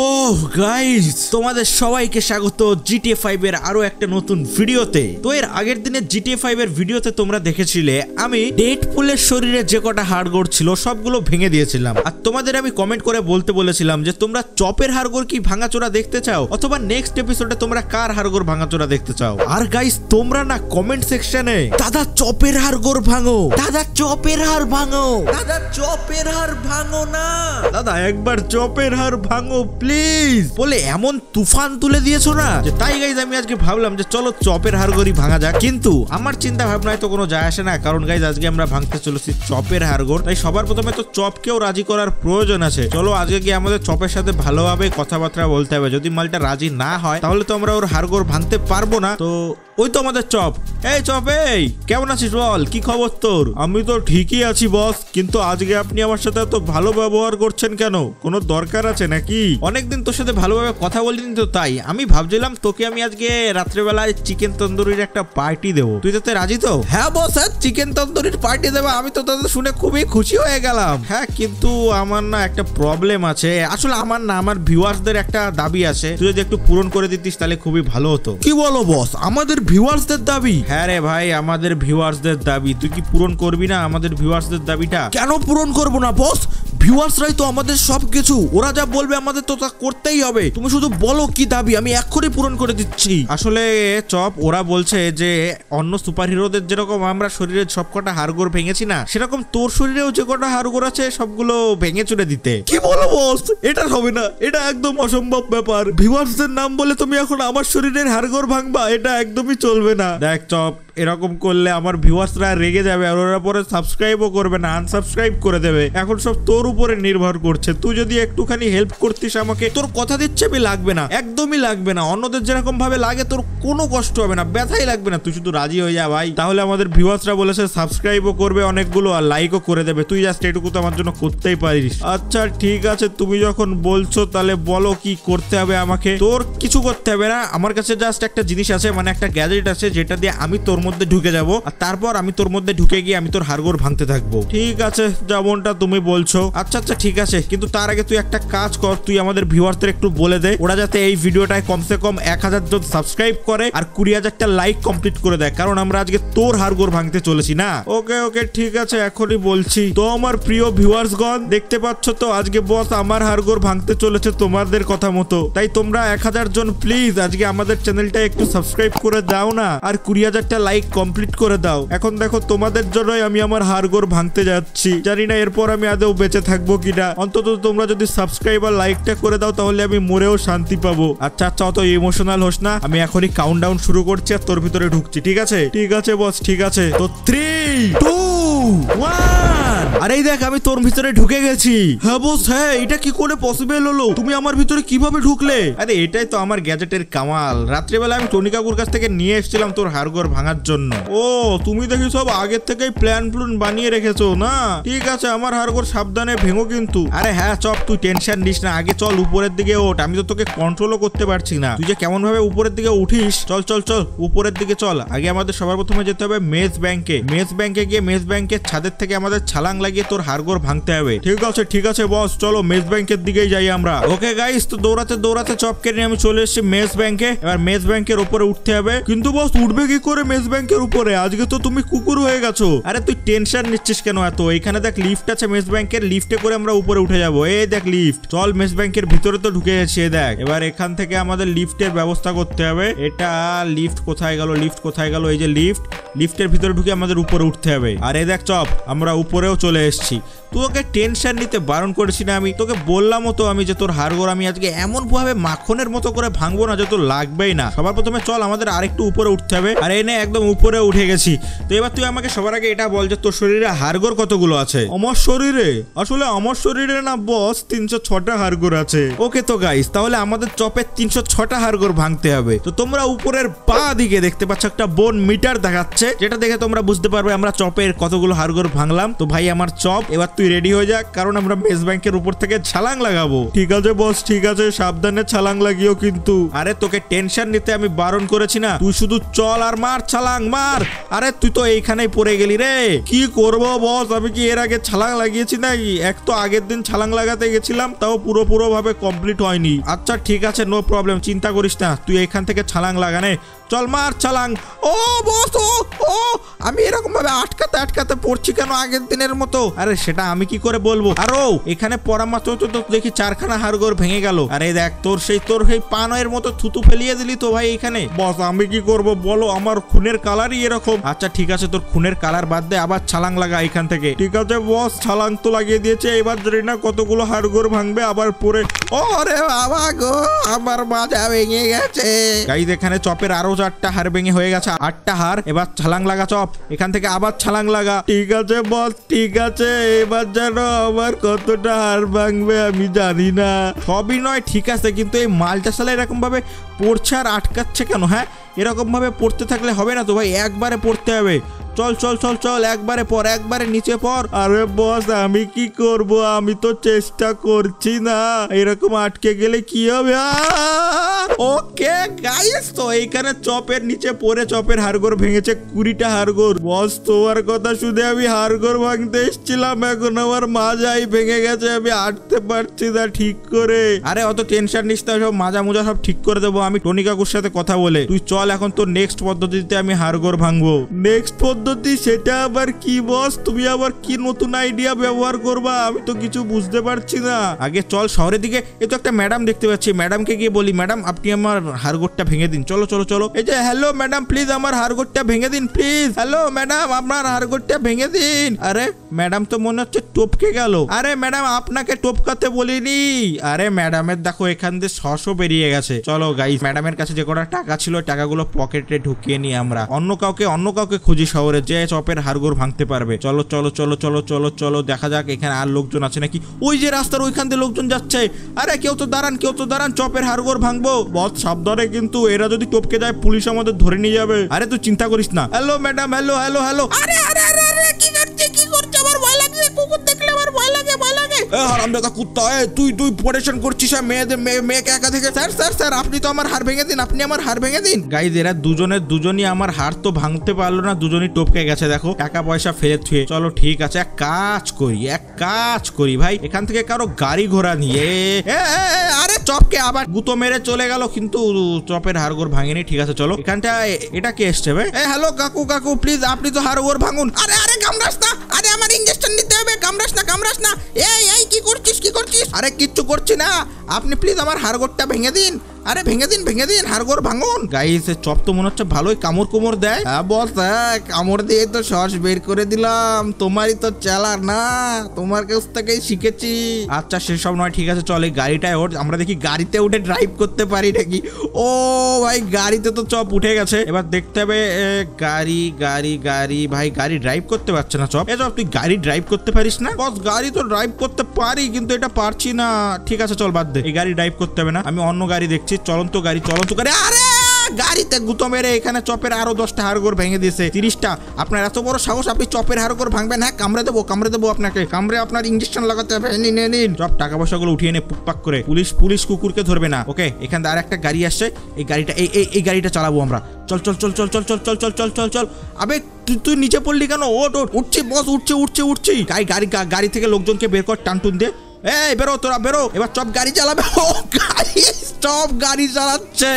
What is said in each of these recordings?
ও guys তোমাদের সবাইকে স্বাগত জিটিএ ফাইভ এর আরও একটা নতুন ভিডিওতে। তো এর আগের দিনের জিটিএ ফাইভ এর ভিডিওতে তোমরা দেখেছিলে, আমি ডেট পুলের শরীরে যে কটা হাড়গোড় ছিল, সবগুলো ভেঙে দিয়েছিলাম। আর তোমাদের আমি কমেন্ট করে বলতে বলেছিলাম যে, তোমরা চপের হাড়গোড় কি ভাঙাচোরা দেখতে চাও? অথবা নেক্সট এপিসোডে তোমরা কার হাড়গোড় ভাঙাচোরা দেখতে চাও? আর গাইস তোমরা না কমেন্ট সেকশনে দাদা, চপের হাড়গোড় ভাঙো। দাদা, চপের হাড় ভাঙো। দাদা, চপের হাড় ভাঙো না। দাদা, একবার চপের হাড় ভাঙো প্লিজ বলে এমন তুফান তুলে দিয়েছ না? যে তাই গাইজ আমি আজকে ভাবলাম যে চলো চপের হাড়গড়ি ভাঙা যাক। কিন্তু আমার চিন্তা ভাবনায় তো কোনো যায় আসে না। কারণ গাইজ আজকে আমরা ভাঙতে চলেছি চপের হাড়গোড় তাই সবার প্রথমে তো চপকেও রাজি করার প্রয়োজন আছে। চলো আজকে গিয়ে আমাদের চপের সাথে ভালোভাবে কথাবার্তা বলতে হবে। যদি মালটা রাজি না হয়, তাহলে তো আমরা ওর হাড়গোড় ভাঙতে পারব না। তো ওই তো আমাদের চপ। এই চপ, এই! কেমন আছিস বল? কি খবর তোর? আমি তো ঠিকই আছি বস কিন্তু আজকে আপনি আমার সাথে এত ভালো ব্যবহার করছেন কেন? কোনো দরকার আছে নাকি? অনেকদিন তোর সাথে ভালোভাবে কথা বলিনি তো তাই। আমি ভাবছিলাম তোকে আমি আজকে রাত্রেবেলায় চিকেন তন্দুরির একটা পার্টি দেবো। তুই তাতে রাজি তো? হ্যাঁ বস হ্যাঁ চিকেন তন্দুরির পার্টি দেবো। আমি তো তাদের শুনে খুবই খুশি হয়ে গেলাম। হ্যাঁ কিন্তু আমার না একটা প্রবলেম আছে। আসলে আমার না আমার ভিউয়ার্সদের একটা দাবি আছে। তুই যদি একটু পূরণ করে দিতিস তাহলে খুবই ভালো হতো। কি বলো বস আমাদের ভিউয়ার্সদের দাবি? হ্যাঁ রে ভাই আমাদের ভিউয়ার্সদের দাবি। তুই কি পূরণ করবি না আমাদের ভিউয়ার্সদের দাবিটা? কেন পূরণ করব না বস ভিউয়ার্সরাই তো আমাদের সবকিছু। ওরা যা বলবে আমাদের তো তা করতেই হবে। তুমি শুধু বলো কি দাবি আমি এক্ষুনি পূরণ করে দিচ্ছি। আসলে চপ ওরা বলছে যে অন্য সুপার হিরোদের যেরকম আমরা শরীরের সবকটা হাড়গোড় ভেঙেছি না সেরকম তোর শরীরেও যে কটা হাড়গোড় আছে সবগুলো ভেঙে চুড়ে দিতে। কি বলো বস এটা হবে না এটা একদম অসম্ভব ব্যাপার। ভিউয়ার্সদের নাম বলে তুমি এখন আমার শরীরের হাড়গোড় ভাঙবা এটা একদমই চলবে না। দেখ চপ এরকম করলে আমার ভিউয়ার্সরা রেগে যাবে আর ওরা পরে সাবস্ক্রাইবও করবে না আনসাবস্ক্রাইব করে দেবে। এখন সব তোর উপরে নির্ভর করছে। তুই যদি একটুখানি হেল্প করতিস আমাকে, তোর কথা দিচ্ছে আমি লাগবে না, একদমই লাগবে না। অন্যদের যেরকম ভাবে লাগে, তোর কোনো কষ্ট হবে না, ব্যথাই লাগবে না। তুই শুধু রাজি হয়ে যা ভাই। তাহলে আমাদের ভিউয়ার্সরা বলেছে সাবস্ক্রাইবও করবে অনেকগুলো আর লাইকও করে দেবে। তুই জাস্ট এটুকু তো আমার জন্য করতেই পারিস। আচ্ছা ঠিক আছে, তুমি যখন বলছো তাহলে বলো কি করতে হবে আমাকে। তোর কিছু করতে হবে না। আমার কাছে জাস্ট একটা জিনিস আছে মানে একটা গ্যাজেট আছে, যেটা দিয়ে আমি তোর মধ্যে ঢুকে যাব আর তারপর আমি তোর মধ্যে ঢুকে গিয়ে আমি তোর হাড়গোড় ভাঙতে থাকব। ঠিক আছে যেমনটা তুমি বলছো। আচ্ছা আচ্ছা ঠিক আছে। কিন্তু তার আগে তুই একটা কাজ কর তুই আমাদের ভিউয়ারদের একটু বলে দে। ওরা যাতে এই ভিডিওটায় কমসে কম এক হাজার জন সাবস্ক্রাইব করে আর কুড়ি হাজারটা লাইক কমপ্লিট করে দেয়। কারণ আমরা আজকে তোর হাড়গোড় ভাঙতে চলেছি না? ওকে ওকে ঠিক আছে এখনই বলছি। তো আমার প্রিয় ভিউয়ার্সগণ দেখতে পাচ্ছ তো আজকে বস আমার হাড়গোড় ভাঙতে চলেছে তোমাদের কথা মতো। তাই তোমরা এক হাজার জন প্লিজ আজকে আমাদের চ্যানেলটা একটু সাবস্ক্রাইব করে দাও না। আর কুড়ি হাজারটা লাইক কমপ্লিট করে দাও। এখন দেখো, তোমাদের জন্যই আমি আমার হাড়গোড় ভাঙতে যাচ্ছি। জানি না এরপর আমি আদৌ বেঁচে থাকব কিনা। অন্তত তোমরা যদি সাবস্ক্রাইব আর লাইকটা করে দাও, তাহলে আমি মরেও শান্তি পাবো। আচ্ছা আচ্ছা অত ইমোশনাল হোস না। আমি এখনই কাউন্ট ডাউন শুরু করছি আর তোর ভিতরে ঢুকছি, ঠিক আছে? ঠিক আছে বস ঠিক আছে। তো থ্রি টু ওয়ান আরে দেখ, আমি তোর ভিতরে ঢুকে গেছি। হ্যাঁ বস হ্যাঁ এটা কি করে পসিবল হলো? তুমি আমার ভিতরে কীভাবে ঢুকলে? আরে এটাই তো আমার গ্যাজেটের কামাল। রাত্রিবেলা আমি টনি কাকুর কাছ থেকে নিয়ে এসেছিলাম তোর হাড়গোড় ভাঙার জন্য। ও তুমি দেখি সব আগের থেকেই প্ল্যান প্লুন বানিয়ে রেখেছো না? ঠিক আছে আমার হাড়গোড় সাবধানে ভেঙো কিন্তু। আরে হ্যাঁ চপ তুই টেনশন নিস না। আগে চল উপরের দিকে ওঠ। আমি তো তোকে কন্ট্রোলও করতে পারছি না। তুই যে কেমন ভাবে উপরের দিকে উঠিস চল চল চল উপরের দিকে চল। আগে আমাদের সবার প্রথমে যেতে হবে মেস ব্যাংকে মেস ব্যাংকে গিয়ে মেস ব্যাংকের ছাদের থেকে আমাদের ছালাং লাগিয়ে তোর হাড়গোড় ভাঙতে হবে। ঠিক আছে ঠিক আছে বস চলো মেস ব্যাংকের দিকেই যাই আমরা। ওকে গাইস তো দৌড়াতে দৌড়াতে চপকে নিয়ে আমি চলে এসেছি মেস ব্যাংকে এবার মেস ব্যাংকের উপরে উঠতে হবে। কিন্তু বস উঠবে কি করে মেস ব্যাংকের উপরে, আজকে তো তুমি কুকুর হয়ে গেছো। আরে তুই টেনশন নিচ্ছিস কেন এত? এখানে দেখ লিফট আছে, মেস ব্যাংকের লিফটে করে আমরা উপরে উঠে যাব। এই দেখ লিফট, চল মেস ব্যাংকের ভিতরে তো ঢুকে গেছি দেখ। এবার এখান থেকে আমাদের লিফটের ব্যবস্থা করতে হবে। এটা লিফট কোথায় গেল, লিফট কোথায় গেল? এই যে লিফট, লিফটের ভিতরে ঢুকে আমাদের উপরে উঠতে হবে। আর এই দেখ চপ, আমরা উপরেও চলে এসেছি। তুই ওকে টেনশন নিতে বারণ করেছি না আমি? তোকে বললাম তো আমি যে তোর হাড়গোড় আমি আজকে এমন ভাবে মাখনের মতো করে ভাঙবো না যে তোর লাগবেই না। সবার প্রথমে চল আমাদের আরেকটু উপরে উঠতে হবে। আর এনে একদম উপরে উঠে গেছি। তো এবার তুই আমাকে সবার আগে এটা বল যে তোর শরীরে হাড়গোড় কতগুলো আছে? আমার শরীরে? আসলে আমার শরীরে না বস তিনশো ছটা হাড়গোড় আছে। ওকে তো গাইস তাহলে আমাদের চপের তিনশো ছটা হাড়গোড় ভাঙতে হবে। তো তোমরা উপরের পা দিকে দেখতে পাচ্ছ একটা বোন মিটার দেখাচ্ছে যেটা দেখে তোমরা বুঝতে পারবে আমরা চপের কতগুলো হাড়গোড় ভাঙলাম। তো ভাই আমার চপ এবার তুই রেডি হয়ে যাক কারণ আমরা মেস ব্যাংকের উপর থেকে ছালাং লাগাবো। ঠিক আছে বস ঠিক আছে সাবধানে ছালাং লাগিও কিন্তু। আরে তোকে টেনশন নিতে আমি বারণ করেছি না তুই শুধু চল আর মার ছালাং। ছালাং মার। আরে, তুই তো এইখানেই পড়ে গেলি রে। কি করব বস? আমি কি এর আগে ছালাং লাগিয়েছি নাকি? এক তো আগের দিন ছালাং লাগাতে গেছিলাম, তাও পুরো পুরো ভাবে কমপ্লিট হয়নি। আচ্ছা ঠিক আছে নো প্রবলেম চিন্তা করিস না, তুই এখান থেকে ছালাং লাগানে চল মার ছালাং। ও বস, ও ও, আমি এরকম ভাবে আটকাতে আটকাতে পড়ছি কেন আগের দিনের মতো? আরে, সেটা আমি কি করে বলব? আর ও, এখানে তো তো দেখি চারখানা হাড়গোড় ভেঙে গেল। আরে দেখ, তোর সেই তোর সেই পানয়ের মতো থুতু ফেলিয়ে দিলি তো ভাই এখানে। বস, আমি কি করব বলো? আমার খুনের কালারই এরকম। আচ্ছা ঠিক আছে তোর খুনের কালার বাদ দে আবার ছালাং লাগা এখান থেকে। ঠিক আছে বস ছালাং তো লাগিয়ে দিয়েছে এবার জানি না কতগুলো হাড়গোড় ভাঙবে আবার পরে ও রে বাবা গো আমার মাজা ভেঙে গেছে। গাইজ এখানে চপের আরও চারটা হাড় ভেঙে হয়ে গেছে আটটা হাড় এবার ছালাং লাগা চপ এখান থেকে আবার ছালাং লাগা। ঠিক আছে বস ঠিক আছে এবার যেন আমার কতটা হাড় ভাঙবে আমি জানি না। সবই নয় ঠিক আছে কিন্তু এই মালটা সালা এরকম ভাবে পড়ছে আর আটকাচ্ছে কেন হ্যাঁ? এরকমভাবে পড়তে থাকলে হবে না তো ভাই, একবারে পড়তে হবে। চল চল চল চল, একবারে পর, একবারে নিচে পর। আরে বস, আমি কি করব? আমি তো চেষ্টা করছি না। এরকম আটকে গেলে কি হবে? ওকে গাইস তো এইখানে চপের নিচে পড়ে চপের হাড়গোড় ভেঙেছে কুড়িটা হাড়গোড়। বস, তোমার কথা শুনে আমি হাড়গোড় ভাঙতে এসেছিলাম। এখন আমার মাজাই ভেঙে গেছে, আমি আটতে পারছি না ঠিক করে। আরে, অত টেনশন নিস না, সব মাজা মোজা সব ঠিক করে দেবো। আমি টনি কাকুর সাথে কথা বলে। তুই চল, এখন তোর নেক্সট পদ্ধতিতে আমি হাড়গোড় ভাঙবো। নেক্সট সেটা আবার কি, বস? তুমি আবার কি নতুন আইডিয়া ব্যবহার করবা? আমি তো কিছু বুঝতে পারছি না। আগে চল শহরের দিকে, এই তো একটা ম্যাডাম দেখতে পাচ্ছি। ম্যাডামকে গিয়ে বলি ম্যাডাম আপনি আমার হাড়গোড়টা ভেঙে দিন। চলো চলো চলো। এই যে হ্যালো ম্যাডাম প্লিজ আমার হাড়গোড়টা ভেঙে দিন প্লিজ হ্যালো ম্যাডাম আপনার হাড়গোড়টা ভেঙে দিন। আরে ম্যাডাম তো মনে হচ্ছে টপকে গেল। আরে ম্যাডাম আপনাকে টপকাতে বলিনি। আরে ম্যাডামের দেখো, এখান দিয়ে ছশো বেরিয়ে গেছে। চলো গাইস ম্যাডামের কাছে যে কটা টাকা ছিল, টাকাগুলো পকেটে ঢুকিয়ে নিই আমরা। অন্য কাউকে অন্য কাউকে খুঁজি শহরে। যে চপের হাড়গোড় ভাঙতে পারবে। চলো চলো চলো চলো চলো চলো, দেখা যাক এখানে আর লোকজন আছে নাকি। ওই যে রাস্তার ওইখান দিয়ে লোকজন যাচ্ছে। আরে কেউ তো দাঁড়ান, কেউ তো দাঁড়ান, চপের হাড়গোড় ভাঙবো। বস, সাবধানে কিন্তু এরা যদি টপকে যায়, পুলিশ আমাদের ধরে নিয়ে যাবে। আরে তুই চিন্তা করিস না। Hello, madam, hello hello hello. আরে আরে আরে, কি করছে কি করছে? আমার ভয় লাগছে। হারামদাদা কুত্তা এ তুই তুই পড়েশন করছিস মেয়েদের মেয়ে- মেয়েকে একা থেকে স্যার স্যার স্যার আপনি তো আমার হাড় ভেঙে দিন আপনি আমার হাড় ভেঙে দিন। গাইজ এরা দুজনের দুজনই আমার হাড় তো ভাঙতে পারল না দুজনই টপকে গেছে দেখো। টাকা পয়সা ফেলে থুয়ে চলো ঠিক আছে এক কাজ করি এক কাজ করি ভাই। এখান থেকে কারও গাড়ি ঘোড়া নিয়ে আরে চপকে আবার গুতো মেরে চলে গেল, কিন্তু চপের হাড়গোড় ভাঙেনি। ঠিক আছে, চলো। এখানটা এটা কে এসছে ভাই? এ, হ্যালো, কাকু কাকু প্লিজ আপনি তো হাড়গোড় ভাঙুন। আরে আরে, কামড়াস না। আরে, আমার ইঞ্জেকশন নিতে হবে। কামড়াস না কামড়াস না। এই এই, কি করছিস কি করছিস? আরে, কিচ্ছু করছি না। আপনি প্লিজ আমার হাড়গোড়টা ভেঙে দিন। আরে, ভেঙে দিন ভেঙে দিন, হাড়গোড় ভাঙুন। গাইস চপ তো মনে হচ্ছে ভালোই কামড় কুমড় দেয়। হ্যাঁ বস হ্যাঁ কামড় দিয়ে তো সস বের করে দিলাম। তোমারই তো চালার না। তোমার কাছ থেকেই শিখেছি। আচ্ছা সেসব নয়, ঠিক আছে, চল গাড়িটায় ওঠ। আমরা দেখি গাড়িতে উঠে ড্রাইভ করতে পারি নাকি? ও ভাই, গাড়িতে তো চপ উঠে গেছে। এবার দেখতে হবে গাড়ি গাড়ি গাড়ি। ভাই, গাড়ি ড্রাইভ করতে পারছে না চপ। এ চপ, তুই গাড়ি ড্রাইভ করতে পারিস না? বস, গাড়ি তো ড্রাইভ করতে পারি, কিন্তু এটা পারছি না। ঠিক আছে, চল বাদ দে। এই গাড়ি ড্রাইভ করতে হবে না। আমি অন্য গাড়ি দেখছি। চলন্ত গাড়ি চলন্ত গাড়ি। আরে গাড়িতে গুতো মেরে এখানে চপের আরও দশটা হাড়গোড় ভেঙে দিয়েছে তিরিশটা আপনার এত বড় সাহস আপনি চপের হাড়গোড় ভাঙবেন হ্যাঁ কামড়ে দেবো কামড়ে দেবো আপনাকে কামড়ে আপনার ইঞ্জেকশন লাগাতে হবে নিন নিন, সব টাকা পয়সাগুলো উঠিয়ে নে পুকপাক করে পুলিশ পুলিশ কুকুরকে ধরবে না ওকে এখান আর একটা গাড়ি আসছে এই গাড়িটা এই এই এই গাড়িটা চালাবো আমরা চল চল চল চল চল চল চল চল চল চল চল আবে তুই তুই নিচে পড়লি কেন ওট ওট উঠছি বস উঠছে উঠছে উঠছি গাড়ি গাড়ি গাড়ি থেকে লোকজনকে বের কর টানটুন দিয়ে এই, বেরো তোরা, বেরো। এবার চপ গাড়ি চালাবে। ও, গাড়ি চপ গাড়ি চালাচ্ছে।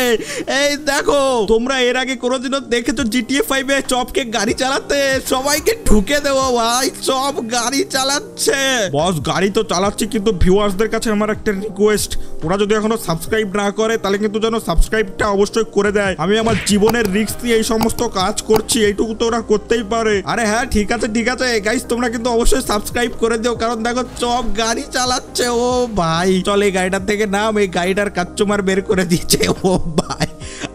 এই দেখো, তোমরা এর আগে কোনোদিনও দেখেছ জিটিএ ফাইভে চপকে গাড়ি চালাতে? সবাইকে ঢুকে দেবো ভাই চপ গাড়ি চালাচ্ছে। বস, গাড়ি তো চালাচ্ছি, কিন্তু ভিউয়ার্সদের কাছে আমার একটা রিকোয়েস্ট ওরা যদি এখনও সাবস্ক্রাইব না করে, তাহলে কিন্তু যেন সাবস্ক্রাইবটা অবশ্যই করে দেয়। আমি আমার জীবনের রিস্ক নিয়ে এই সমস্ত কাজ করছি, এইটুকু তো ওরা করতেই পারে। আরে হ্যাঁ ঠিক আছে ঠিক আছে। গাইস তোমরা কিন্তু অবশ্যই সাবস্ক্রাইব করে দিও, কারণ দেখো চপ গাড়ি চালাচ্ছে, ও ভাই। চল গাড়িটার থেকে নাম, এই গাড়িটার কাস্টমার বের করে দিয়েছে। ও ভাই,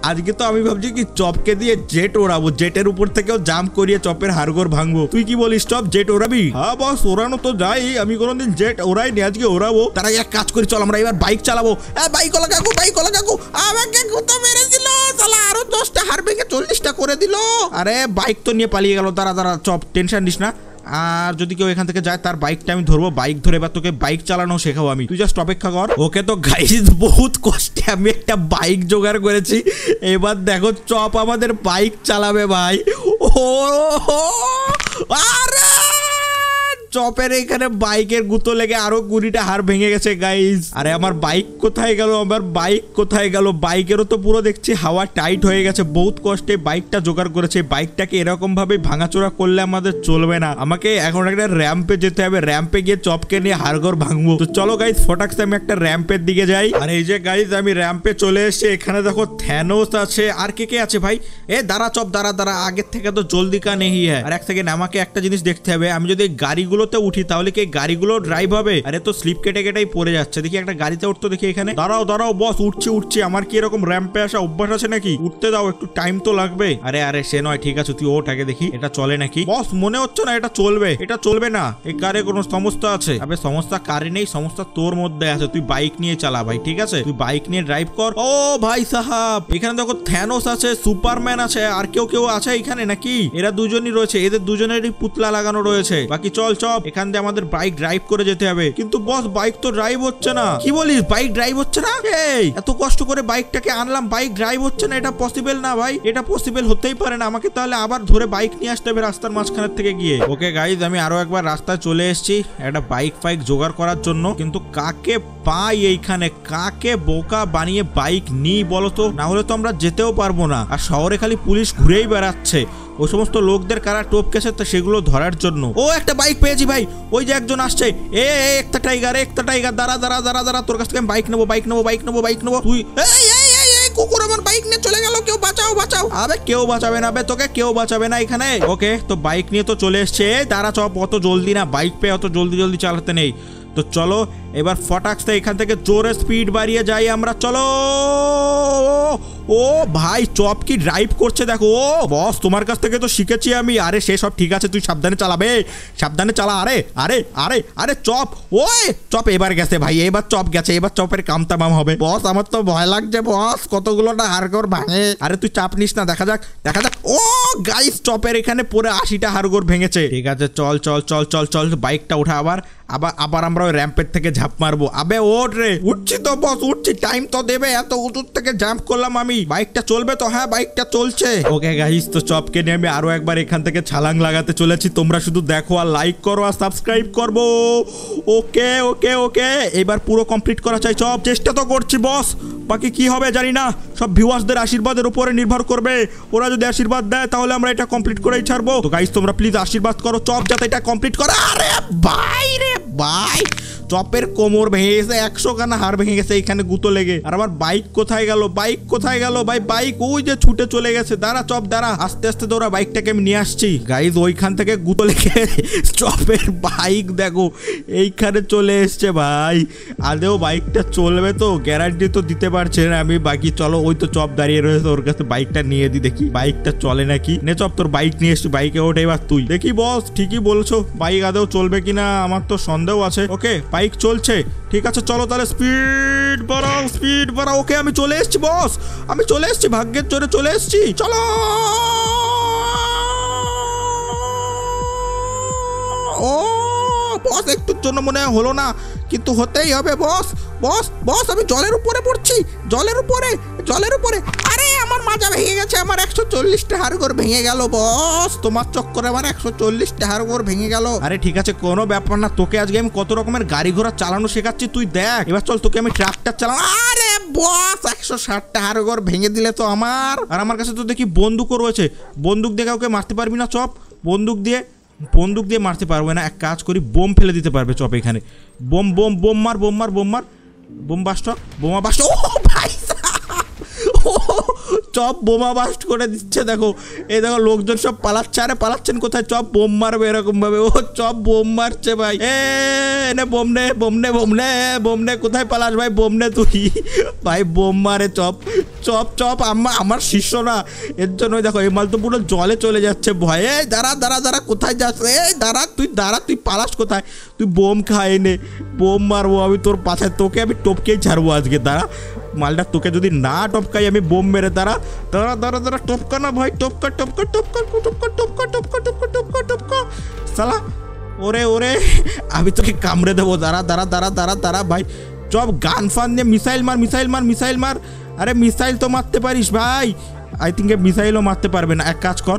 আজকে তো আমি ভাবছি কি চপকে দিয়ে জেট ওড়াবো। জেটের উপর থেকেও জাম্প করিয়ে চপের হাড়গোড় ভাঙবো। তুই কি বলিস, চপ, জেট ওড়াবি? হ্যাঁ বস ওড়ানো তো যাই। আমি কোনোদিন জেট ওড়াইনি, আজকে ওড়াবো। তারা এক কাজ করি, চল আমরা এবার বাইক চালাবো। বাইক ওলা কাকু বাইক ওলা কাকু। আমাকে গুতো মেরে দিল সালা আরও দশটা হার ভেঙে চল্লিশটা করে দিল। আরে বাইক তো নিয়ে পালিয়ে গেল। তারা তারা চপ টেনশন নিস না। আর যদি কেউ এখান থেকে যায়, তার বাইকটা আমি ধরবো। বাইক ধরে এবার তোকে বাইক চালানো শেখাবো আমি। তুই জাস্ট অপেক্ষা কর। ওকে তো গাইজ বহুত কষ্টে আমি একটা বাইক জোগাড় করেছি। এবার দেখো, চপ আমাদের বাইক চালাবে ভাই। ও, আরে! চপের এখানে বাইকের গুঁতো লেগে আরও কুড়িটা হাড় ভেঙে গেছে গাইজ আরে, আমার বাইক কোথায় গেল? আমার বাইক কোথায় গেল? বাইকেরও তো পুরো দেখছি হাওয়া টাইট হয়ে গেছে। বহুত কষ্টে বাইকটা জোগাড় করেছে। বাইকটাকে এরকম ভাবে ভাঙাচোরা করলে আমাদের চলবে না। আমাকে এখন একটা র্যাম্পে যেতে হবে। র্যাম্পে গিয়ে চপকে নিয়ে হাড়গড় ভাঙবো। তো চলো গাইজ ফটাক্সে আমি একটা র্যাম্পের দিকে যাই। আর, এই যে গাইজ আমি র্যাম্পে চলে এসেছি। এখানে দেখো থ্যানোস আছে। আর কে কে আছে, ভাই? এ, দাঁড়া, চপ, দাঁড়া দাঁড়া। আগের থেকে তো জলদি কা নেই হ্যাঁ আর এক সেকেন্ড আমাকে একটা জিনিস দেখতে হবে। আমি যদি এই গাড়িগুলোতে উঠি, তাহলে কি গাড়িগুলো ড্রাইভ হবে? আরে তো স্লিপ কেটে কেটেই পড়ে যাচ্ছে। দেখি একটা গাড়িতে উঠতো দেখি এখানে। দাঁড়াও দাঁড়াও বস উঠছি উঠছি। আমার কি এরকম র্যাম্পে আসা অভ্যাস আছে নাকি? উঠতে দাও, একটু টাইম তো লাগবে। আরে আরে, সে নয়, ঠিক আছে, তুই আগে দেখি। এটা চলে নাকি? বস মনে হচ্ছে না এটা চলবে। এটা চলবে না। এই কারে কোনো সমস্যা আছে? আবে, সমস্যা কারে নেই, সমস্যা তোর মধ্যে আছে। তুই বাইক নিয়ে চালা ভাই, ঠিক আছে? তুই বাইক নিয়ে ড্রাইভ কর। ও ভাই সাহাব, এখানে দেখো থ্যানোস আছে সুপারম্যান আছে, আর কেউ কেউ আছে এখানে নাকি? এরা দুজনই রয়েছে, এদের দুজনেরই পুতলা লাগানো রয়েছে। বাকি চল চল। চপ এখান দিয়ে আমাদের বাইক ড্রাইভ করে যেতে হবে। কিন্তু বস বাইক তো ড্রাইভ হচ্ছে না। কি বলিস বাইক ড্রাইভ হচ্ছে না? এত কষ্ট করে বাইকটাকে আনলাম বাইক ড্রাইভ হচ্ছে না, এটা পসিবল না ভাই? এটা পসিবল হতেই পারে না। আমাকে তাহলে আবার ধরে বাইক নিয়ে আসতে হবে রাস্তার মাঝখানের থেকে গিয়ে। ওকে গাইজ আমি আরও একবার রাস্তায় চলে এসেছি একটা বাইক ফাইক জোগাড় করার জন্য। কিন্তু কাকে পাই এইখানে? কাকে বোকা বানিয়ে বাইক নিই বলো তো না হলে তো আমরা যেতেও পারব না। আর শহরে খালি পুলিশ ঘুরেই বেড়াচ্ছে। ও সমস্ত লোকদের কারা টোপ টপকেছে তো সেগুলো ধরার জন্য। ও একটা বাইক পেয়েছি ভাই। ওই যে একজন আসছে। এ একটা টাইগার একটা টাইগার দাঁড়া দাঁড়া দাঁড়া দাঁড়া, তোর কাছ থেকে আমি বাইক নেব বাইক নেব বাইক নেব বাইক নেব। তুই এই এই এই কুকুর আমার বাইক নিয়ে চলে গেল। কেউ বাঁচাও বাঁচাও। আবে, কেউ বাঁচাবে না বে তোকে, কেউ বাঁচাবে না এখানে। ওকে, তো বাইক নিয়ে তো চলে এসছে। দাঁড়া, চপ, অত জলদি না। বাইক পেয়ে অত জলদি জলদি চালাতে নেই। তো চলো এবার ফটাক্সতে এখান থেকে জোরে স্পিড বাড়িয়ে যাই আমরা। চলো! ও ভাই, চপ কি ড্রাইভ করছে দেখো। ও বস তোমার কাছ থেকে তো শিখেছি আমি। আরে, সে সব ঠিক আছে, তুই সাবধানে চালাবে। সাবধানে চালা, আরে আরে আরে আরে, চপ। ওই, চপ এবার গেছে ভাই, এবার চপ গেছে, এবার চপের কাম তামাম হবে। বস আমার তো ভয় লাগছে বস কতগুলো না হাড়গোড় ভাঙে। আরে, তুই চাপ নিস না, দেখা যাক দেখা যাক। ও গাইস চপের এখানে পরে আশিটা হাড়গোড় ভেঙেছে। ঠিক আছে, চল চল চল চল চল বাইকটা উঠা আবার। আবার আবার আমরা ওই র্যাম্পের থেকে মারবো। আবে ওঠ রে। উঠছি তো বস উঠছি। টাইম তো দেবে। এত উঁচুর থেকে জাম্প করলাম আমি। বাইকটা চলবে তো? হ্যাঁ বাইকটা চলছে। ওকে গাইস তো চপকে নিয়ে আমি আরও একবার এখান থেকে ছালাং লাগাতে চলেছি। তোমরা শুধু দেখো আর লাইক করো আর সাবস্ক্রাইব করব। ওকে ওকে ওকে এবার পুরো কমপ্লিট করা চাই চপ চেষ্টা তো করছি বস বাকি কি হবে জানি না। সব ভিউয়ার্সদের আশীর্বাদের উপরে নির্ভর করবে। ওরা যদি আশীর্বাদ দেয়, তাহলে আমরা এটা কমপ্লিট করেই ছাড়বো। তো গাইস তোমরা প্লিজ আশীর্বাদ করো চপ যাতে এটা কমপ্লিট করো। আরে ভাই রে ভাই! চপের কোমর ভেঙে গেছে, একশো খানা হাড় ভেঙে গেছে এইখানে গুঁতো লেগে। আর আমার বাইক কোথায় গেল? বাইক কোথায় গেল ভাই? বাইক ওই যে ছুটে চলে গেছে। দাঁড়া, চপ, দাঁড়া। আস্তে আস্তে তোরা বাইকটাকে আমি নিয়ে আসছি। গাইজ ওইখান থেকে গুঁতো লেগে চপের বাইক দেখো, এইখানে চলে এসছে ভাই। আদেও বাইকটা চলবে তো গ্যারান্টি তো দিতে পারছে না আমি। বাকি চলো, ওই তো চপ দাঁড়িয়ে রয়েছে, ওর কাছে বাইকটা নিয়ে দি দেখি। বাইকটা চলে নাকি? নে চপ, তোর বাইক নিয়ে এসছি, বাইকে ওঠে এবার তুই। দেখি বস, ঠিকই বলছো। বাইক আদেও চলবে কিনা, আমার তো সন্দেহ আছে। ওকে বাইক চলছে। ঠিক আছে, চলো তাহলে স্পিড বাড়াও স্পিড বাড়াও। ওকে, আমি চলে এসেছি বস আমি চলে এসেছি, ভাগ্যের জোরে চলে এসেছি। চলো! বস একটুর জন্য মনে হলো না। কিন্তু হতেই হবে বস বস বস আমি জলের উপরে পড়ছি জলের উপরে জলের উপরে। আরে আমার মাজা ভেঙে গেছে আমার একশো চল্লিশটা হাড়গোড় ভেঙে গেল বস। তোমার চক্করে আমার একশো চল্লিশটা হাড়গোড় ভেঙে গেল। আরে ঠিক আছে কোনো ব্যাপার না তোকে আজকে আমি কত রকমের গাড়ি ঘোড়া চালানো শেখাচ্ছি তুই দেখ। এবার চল তোকে আমি ট্রাক্টর চালানো আরে বস একশো ষাটটা হাড়গোড় ভেঙে দিলে তো আমার। আর আমার কাছে তো দেখি বন্দুকও রয়েছে। বন্দুক দিয়ে কাউকে মারতে পারবি না চপ। বন্দুক দিয়ে বন্দুক দিয়ে মারতে পারবে না, এক কাজ করি, বোম ফেলে দিতে পারবে চপ এখানে। বোম বোম বোম মার বোম মার বোম মার, বোম বাস্ট বোমা বাস্ট ও ভাই চপ বোমা বাস্ট করে দিচ্ছে, দেখো। এই দেখো, লোকজন সব পালাচ্ছে। আরে, পালাচ্ছেন কোথায়? চপ বোম মারবে এরকম ভাবে ও, চপ বোম মারছে ভাই। এ, নে, বোম নে বোম নে, বোম বোম নে, কোথায় পালাস ভাই? বোম নে তুই। ভাই, বোম মারে চপ। চপ চপ আমার আমার শিষ্য না। এর জন্যই দেখো, এই মাল তো পুরো জলে চলে যাচ্ছে ভয়ে। দাঁড়া দাঁড়া দাঁড়া, কোথায় যাস? এই, দাঁড়া, তুই দাঁড়া, তুই পালাস কোথায়? তুই বোম খাই নে। বোম মারবো আমি তোর পাশে। তোকে আমি টপকেই ছাড়বো আজকে, দাঁড়া। মালটা তোকে যদি না টপকাই আমি বোম মেরে তারা তারা দাঁড়া দাঁড়া, টপকা না ভাই, টপকা টপকা টপকা টপকা টপকা টপকা টপকা টপকা টপকা। সালা, ওরে ওরে, আমি তোকে কামড়ে দেবো, দাঁড়া দাঁড়া দাঁড়া দাঁড়া দাঁড়া, ভাই। সব গান ফান দিয়ে মিসাইল মার মিসাইল মার মিসাইল মার। আরে, মিসাইল তো মারতে পারিস, ভাই। আই থিঙ্ক মিসাইলও মারতে পারবে না। এক কাজ কর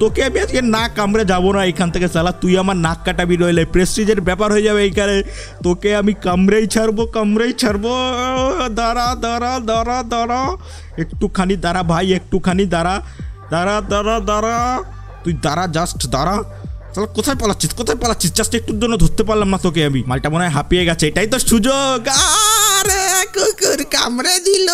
তোকে আমি আজকে নাক কামড়ে যাব না, এখান থেকে সালা, তুই আমার নাক কাটাবি রইলে প্রেস্টিজের ব্যাপার হয়ে যাবে এইখানে। তোকে আমি কামড়েই ছাড়বো কামড়েই ছাড়বো। দাঁড়া দাঁড়া দাঁড়া দাঁড়া। একটুখানি দাঁড়া ভাই, একটুখানি দাঁড়া। দাঁড়া দাঁড়া দাঁড়া। তুই দাঁড়া জাস্ট দাঁড়া। তাহলে কোথায় পালাচ্ছিস কোথায় পালাচ্ছিস? জাস্ট একটুর জন্য ধরতে পারলাম না তোকে আমি। মালটা মনে হয় হাঁপিয়ে গেছে, এটাই তো সুযোগ। আরে কুকুর কামড়ে দিল।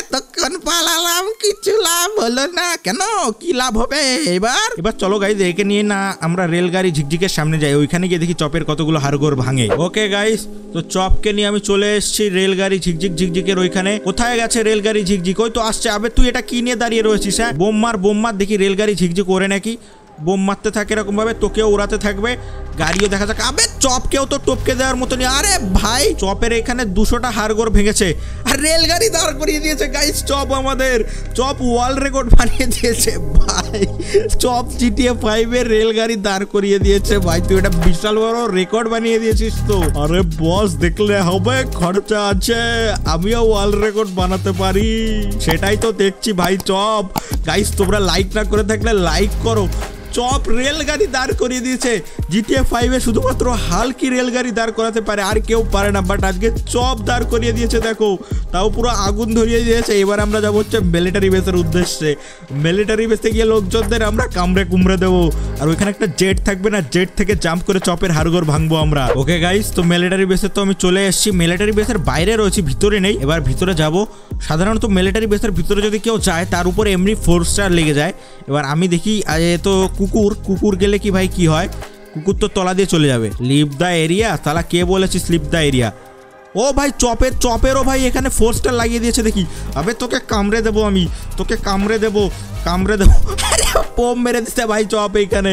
এতক্ষণ পালালাম, কিছু লাভ হলো না। কেন? কি লাভ হবে এবার? এবার চলো গাইজ একে নিয়ে না আমরা রেলগাড়ি ঝিকঝিকের সামনে যাই। ওইখানে গিয়ে দেখি চপের কতগুলো হাড়গোড় ভাঙে। ওকে গাইস তো চপকে নিয়ে আমি চলে এসেছি রেলগাড়ি ঝিকঝিক ঝিকঝিকের ওইখানে। কোথায় গেছে রেলগাড়ি ঝিকঝিক? ওই তো আসছে। আবে, তুই এটা কি নিয়ে দাঁড়িয়ে রয়েছিস হ্যাঁ? বোম মার বোম মার দেখি রেলগাড়ি ঝিকঝিক করে নাকি। বোম মারতে থাকে এরকমভাবে, তোকেও উড়াতে থাকবে। গাড়িও দেখা যাক। আবে, চপকেও তো টপকে দেওয়ার মতনই। আরে ভাই, চপের এখানে দুশোটা হাড়গোড় ভেঙেছে। আর রেলগাড়ি দাঁড় করিয়ে দিয়েছে গাইস চপ আমাদের। চপ ওয়ার্ল্ড রেকর্ড বানিয়ে দিয়েছে, ভাই। চপ জিটিএ ফাইভের রেলগাড়ি দাঁড় করিয়ে দিয়েছে, ভাই। তুই এটা বিশাল বড় রেকর্ড বানিয়ে দিয়েছিস তো। আরে বস দেখলে হবে, খরচা আছে। আমিও ওয়ার্ল্ড রেকর্ড বানাতে পারি। সেটাই তো দেখছি, ভাই, চপ। গাইস তোমরা লাইক না করে থাকলে লাইক করো। চপ রেলগাড়ি দাঁড় করিয়ে দিয়েছে। জিটিএ ফাইভে শুধুমাত্র হালকি রেলগাড়ি দাঁড় করাতে পারে, আর কেউ পারে না। বাট আজকে চপ দাঁড় করিয়ে দিয়েছে, দেখো। তাও পুরো আগুন ধরিয়ে দিয়েছে। এবার আমরা যাব হচ্ছে মিলিটারি বেসের উদ্দেশ্যে। মিলিটারি বেসে গিয়ে লোকজনদের আমরা কামড়ে কুমড়ে দেবো। আর ওইখানে একটা জেট থাকবে না। জেট থেকে জাম্প করে চপের হাড়গোড় ভাঙবো আমরা। ওকে গাইস তো মিলিটারি বেসে তো আমি চলে এসেছি। মিলিটারি বেসের বাইরে রয়েছি, ভিতরে নেই। এবার ভিতরে যাব। সাধারণত মিলিটারি বেসের ভিতরে যদি কেউ যায়, তার উপরে এমনি ফোর স্টার লেগে যায়। এবার আমি দেখি তো কুকুর কুকুর গেলে কি ভাই কি হয়? কুকুর তো তলা দিয়ে চলে যাবে। লিভ দ্য এরিয়া তাহলে কে বলেছিস লিভ দ্য এরিয়া ও ভাই, চপের, চপেরও ভাই এখানে ফোর স্টার লাগিয়ে দিয়েছে দেখি। আবে তোকে কামড়ে দেবো আমি, তোকে কামড়ে দেবো কামড়ে দেবো। পোম মেরে দিচ্ছে ভাই চপ এইখানে।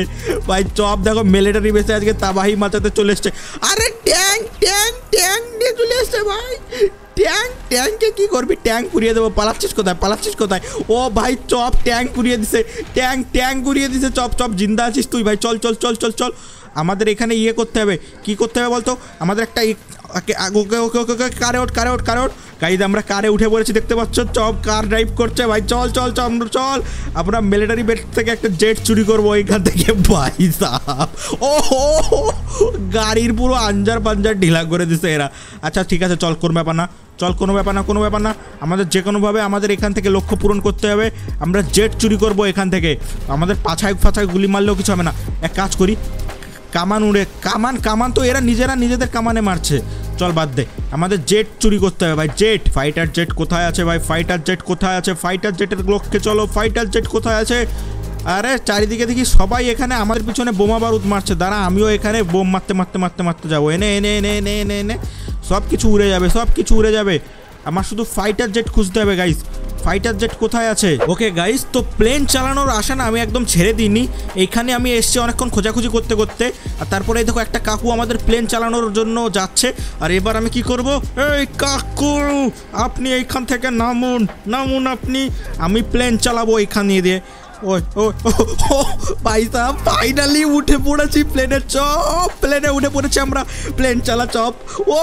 ভাই চপ দেখো মিলিটারি বেসে আজকে তাবাহি মাথাতে চলে এসছে। আরে ট্যাং ট্যাং ট্যাং নিয়ে চলে এসছে ভাই। ট্যাঙ্ক ট্যাঙ্কে কি করবি? ট্যাঙ্ক পুড়িয়ে দেবো। পালাচ্ছিস কোথায়? পালাচ্ছিস কোথায়? ও ভাই, চপ ট্যাঙ্ক পুড়িয়ে দিছে। ট্যাঙ্ক ট্যাঙ্ক পুড়িয়ে দিছে। চপ চপ, জিন্দা আছিস তুই ভাই। চল চল চল চল চল। আমাদের এখানে ইয়ে করতে হবে। কি করতে হবে বলতো? আমাদের একটা ওকে ওকে ওকে ওকে কারে ওঠ কারে ওঠ কারে ওঠ। গাইজ, আমরা কারে উঠে পড়েছি, দেখতে পাচ্ছ? চপ, কার ড্রাইভ করছে? ভাই, চল চল চল চল। আমরা মিলিটারি বেড থেকে একটা জেট চুরি করব এখান থেকে, ভাই সাহাব। ও গাড়ির পুরো আঞ্জার পাঞ্জার ঢিলা করে দিছে এরা। আচ্ছা ঠিক আছে, চল, কোনো ব্যাপার না। চল, কোনো ব্যাপার না, কোনো ব্যাপার না। আমাদের যে কোনোভাবে আমাদের এখান থেকে লক্ষ্য পূরণ করতে হবে। আমরা জেট চুরি করব এখান থেকে। আমাদের পাছায় ফাছায় গুলি মারলেও কিছু হবে না। এক কাজ করি কামান উড়ে, কামান কামান তো এরা নিজেরা নিজেদের কামানে মারছে। চল বাদ দে। আমাদের জেট চুরি করতে হবে ভাই, জেট। ফাইটার জেট কোথায় আছে ভাই? ফাইটার জেট কোথায় আছে? ফাইটার জেটের লক্ষ্যে চলো। ফাইটার জেট কোথায় আছে? আরে, চারিদিকে দেখি সবাই এখানে আমাদের পিছনে বোমা বারুদ মারছে। দাঁড়া, আমিও এখানে বোম মারতে মারতে মারতে মারতে যাব। এনে এনে এনে এনে এনে এনে। সব কিছু উড়ে যাবে সব কিছু উড়ে যাবে। আমার শুধু ফাইটার জেট খুঁজতে হবে গাইস ফাইটার জেট কোথায় আছে? ওকে গাইস তো প্লেন চালানোর আশা না আমি একদম ছেড়ে দিইনি। এইখানে আমি এসছি অনেকক্ষণ খোঁজাখুঁজি করতে করতে। আর তারপরে দেখো একটা কাকু আমাদের প্লেন চালানোর জন্য যাচ্ছে। আর এবার আমি কি করব? এই কাকু, আপনি এইখান থেকে নামুন নামুন আপনি। আমি প্লেন চালাবো এইখান দিয়ে। ফাইনালি উঠে পড়েছি প্লেনের চপ প্লেনে উঠে পড়েছি আমরা প্লেন চালা চপ। ও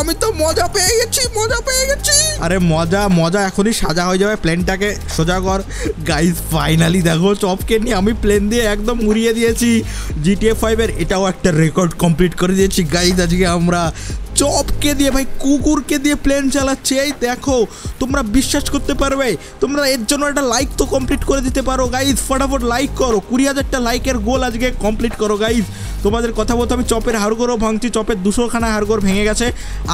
আমি তো মজা পেয়ে গেছি, মজা পেয়ে গেছি। আরে মজা মজা এখনই সাজা হয়ে যাবে প্লেনটাকে সোজা কর। গাইস ফাইনালি দেখো, চপকে নিয়ে আমি প্লেন দিয়ে একদম উড়িয়ে দিয়েছি। জিটিএ ফাইভের এটাও একটা রেকর্ড কমপ্লিট করে দিয়েছি। গাইজ আজকে আমরা চপকে দিয়ে ভাই, কুকুরকে দিয়ে প্লেন চালাচ্ছে। এই দেখো, তোমরা বিশ্বাস করতে পারবে, তোমরা এর জন্য একটা লাইক তো কমপ্লিট করে দিতে পারো গাইজ ফটাফট লাইক করো। কুড়ি হাজারটা লাইকের গোল আজকে কমপ্লিট করো গাইজ তোমাদের কথা বলতে আমি চপের হাড়গোড়ও ভাঙছি, চপের দুশোখানা হাড়গোড় ভেঙে গেছে।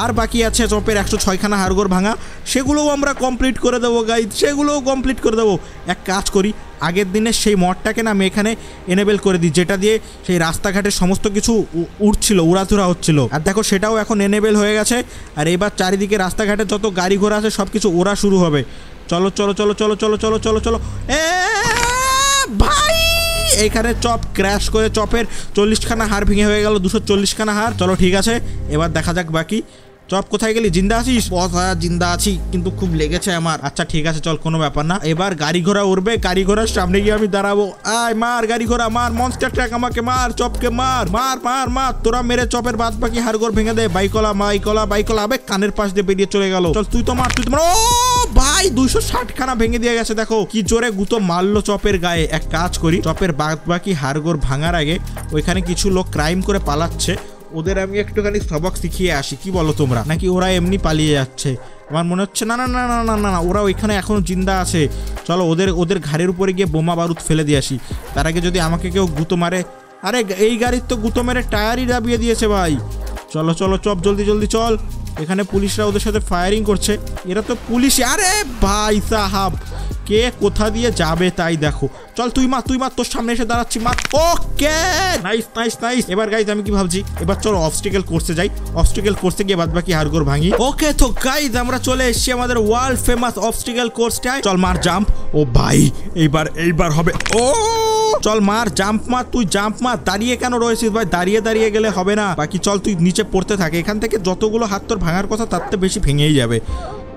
আর বাকি আছে চপের একশো ছয়খানা হাড়গোড় ভাঙা। সেগুলোও আমরা কমপ্লিট করে দেবো গাইজ সেগুলোও কমপ্লিট করে দেবো। এক কাজ করি, আগের দিনের সেই মঠটাকে না আমি এখানে এনেবেল করে দিই, যেটা দিয়ে সেই রাস্তাঘাটের সমস্ত কিছু উঠছিল, উড়াধুরা হচ্ছিল। আর দেখো সেটাও এখন এনেবেল হয়ে গেছে, আর এবার চারিদিকে রাস্তাঘাটে যত গাড়ি ঘোড়া আছে সব কিছু ওরা শুরু হবে। চলো চলো চলো চলো চলো চলো চলো চলো, এ ভাই এইখানে চপ ক্র্যাশ করে চপের চল্লিশখানা হার ভেঙে হয়ে গেল দুশো চল্লিশখানা হার চলো ঠিক আছে এবার দেখা যাক বাকি। চপ কোথায় গেলি? জিন্দা আছিস? বস হ্যাঁ জিন্দা আছি কিন্তু খুব লেগেছে আমার। আচ্ছা ঠিক আছে চল কোনো ব্যাপার না। এবার গাড়ি ঘোড়া উঠবে গাড়ি ঘোড়ার সামনে গিয়ে আমি দাঁড়াবো। আয় মার গাড়ি ঘোড়া মার মনস্টার ট্র্যাক আমাকে মার চপকে মার মার মার মার। তোরা মেরে চপের বাদ বাকি হাড়গোড় ভেঙে দে। বাইকলা মাইকলা বাইকলা আবে কানের পাশ দিয়ে বেরিয়ে চলে গেল। চল তুই তো মার তুই তো মার। ও ভাই! খানা ভেঙে দিয়ে গেছে। দেখো, কি জোরে গুতো মারলো চপের গায়ে। এক কাজ করি, চপের বাদ বাকি হাড়গোড় ভাঙার আগে ওইখানে কিছু লোক ক্রাইম করে পালাচ্ছে। ওদের আমি একটুখানি সবক শিখিয়ে আসি, কি বলো তোমরা? নাকি ওরা এমনি পালিয়ে যাচ্ছে? আমার মনে হচ্ছে, না না না না না না না, ওরা ওইখানে এখনও জিন্দা আছে। চলো, ওদের ওদের ঘাড়ের উপরে গিয়ে বোমা বারুদ ফেলে দিয়ে আসি। তার আগে যদি আমাকে কেউ গুঁতো মারে, আরে, এই গাড়ির তো গুঁতো মেরে টায়ারই দাবিয়ে দিয়েছে ভাই। চলো চলো, চপ, জলদি জলদি, চল। এখানে পুলিশরা ওদের সাথে ফায়ারিং করছে। এরা তো পুলিশ আরে ভাই সাহাব, কে কোথা দিয়ে যাবে তাই দেখো। চল তুই মা তুই মা তোর সামনে এসে দাঁড়াচ্ছি মা ওকে! নাইস নাইস নাইস এবার গাইজ আমি কি ভাবছি, এবার চলো অবস্টিকেল কোর্সে যাই। অবস্টিকেল কোর্সে গিয়ে বাদ বাকি হাড়গোড় ভাঙি। ওকে, তো গাইজ আমরা চলে এসেছি আমাদের ওয়ার্ল্ড ফেমাস অবস্টিকেল কোর্সটায় চল মার জাম্প ও ভাই, এইবার এইবার হবে। ও! চল মার, জাম্প মার, তুই জাম্প মার। দাঁড়িয়ে কেন রয়েছিস ভাই? দাঁড়িয়ে দাঁড়িয়ে গেলে হবে না। বাকি চল তুই নিচে পড়তে থাকে। এখান থেকে যতগুলো হাত তোর ভাঙার কথা, তার থেকে বেশি ভেঙেই যাবে।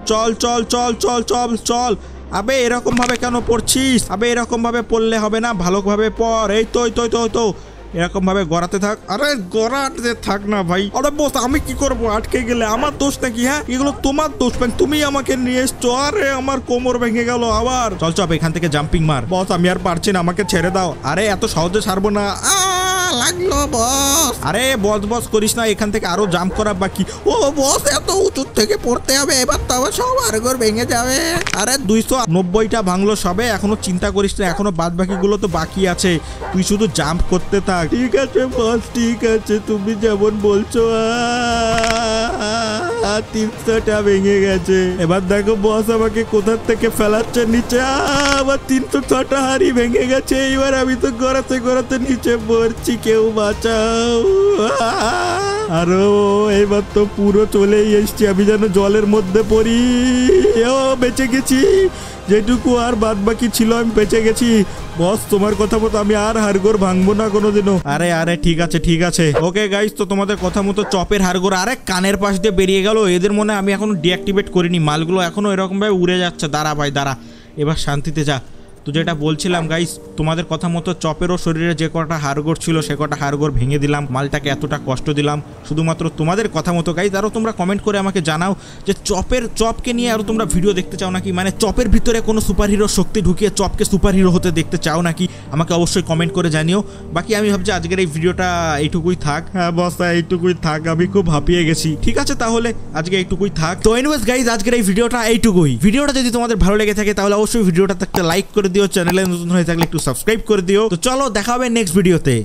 চল চল চল চল চল চল। আবে এরকম ভাবে কেন পড়ছিস? আবে এরকম ভাবে পড়লে হবে না। ভালোভাবে পড়। এই তো তো তো তো। এরকম ভাবে গড়াতে থাক। আরে গড়াতে থাক না ভাই। আরে বস, আমি কি করব? আটকে গেলে আমার দোষ নাকি হ্যাঁ? এগুলো তোমার দোষ ভাই তুমি আমাকে নিয়ে এসছো। আরে আমার কোমর ভেঙে গেল আবার। চল চপ এখান থেকে জাম্পিং মার। বস, আমি আর পারছি না, আমাকে ছেড়ে দাও। আরে এত সহজে ছাড়বো না। আ লাগল বস আরে বস বস করিস না, এখান থেকে আরও জাম্প করা বাকি। ও বস এত উঁচু থেকে পড়তে হবে, এবার তো আবার সব ঘর ভেঙে যাবে। আরে, দুইশো নব্বইটা ভাঙলো সবে, এখনও চিন্তা করিস না, এখনও বাদ বাকিগুলো তো বাকি আছে। তুই শুধু জাম্প করতে থাক। ঠিক আছে বস ঠিক আছে, তুমি যেমন বলছো তিনশোটা ভেঙে গেছে। এবার দেখো বস আমাকে কোথার থেকে ফেলাচ্ছে? নিচে আবার তিনশো ছটা হাড়ি ভেঙে গেছে। এবার আমি তো গড়াতে গড়াতে নিচে পড়ছি, কেউ বাঁচাও। আরও, এবার তো পুরো চলেই এসছি, আমি যেন জলের মধ্যে পড়ি। ও, বেঁচে গেছি। যেটুকু আর বাদ বাকি ছিল, আমি বেঁচে গেছি। বস, তোমার কথা মতো আমি আর হারগোর ভাঙবো না কোনোদিনও। আরে আরে, ঠিক আছে ঠিক আছে। ওকে গাইস তো তোমাদের কথা মতো চপের হারগোর আরে কানের পাশ দিয়ে বেরিয়ে গেল। এদের মনে আমি এখনও ডিঅ্যাক্টিভেট করিনি। মালগুলো এখনও এরকম ভাবে উড়ে যাচ্ছে। দাঁড়া ভাই, দাঁড়া। এবার শান্তিতে যা। তো যেটা বলছিলাম গাইস তোমাদের কথা মতো চপেরও শরীরে যে কটা হাড়গোড় ছিল সে কটা হাড়গোড় ভেঙে দিলাম মালটাকে এতটা কষ্ট দিলাম। শুধুমাত্র তোমাদের কথা মতো গাইস আরও তোমরা কমেন্ট করে আমাকে জানাও যে চপের চপকে নিয়ে আরও তোমরা ভিডিও দেখতে চাও নাকি? মানে চপের ভিতরে কোনো সুপারহিরো শক্তি ঢুকিয়ে চপকে সুপারহিরো হতে দেখতে চাও নাকি? আমাকে অবশ্যই কমেন্ট করে জানিও। বাকি আমি ভাবছি আজকের এই ভিডিওটা এইটুকুই থাক। হ্যাঁ বস্তা এইটুকুই থাক আমি খুব হাঁপিয়ে গেছি। ঠিক আছে তাহলে আজকে এইটুকুই থাক। তো এনিওয়েজ গাইজ আজকের এই ভিডিওটা এইটুকুই। ভিডিওটা যদি তোমাদের ভালো লেগে থাকে তাহলে অবশ্যই ভিডিওটা একটা লাইক করে দিও চ্যানেলে নতুন হয়ে থাকলে একটু সাবস্ক্রাইব করে দিও। তো চলো, দেখা হবে নেক্সট ভিডিওতে